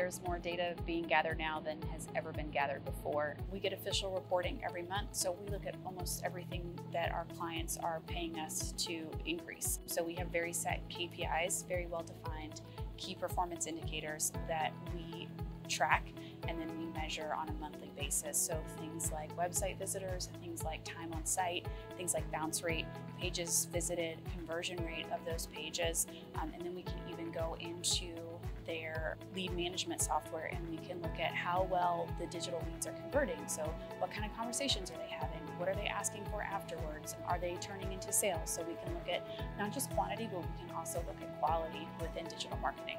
there's more data being gathered now than has ever been gathered before. We get official reporting every month, so we look at almost everything that our clients are paying us to increase. So we have very set KPIs, very well defined key performance indicators that we track and then we measure on a monthly basis. So things like website visitors, things like time on site, things like bounce rate, pages visited, conversion rate of those pages, um, and then we can even go into lead management software and we can look at how well the digital leads are converting. So what kind of conversations are they having? What are they asking for afterwards? Are they turning into sales? So we can look at not just quantity, but we can also look at quality within digital marketing.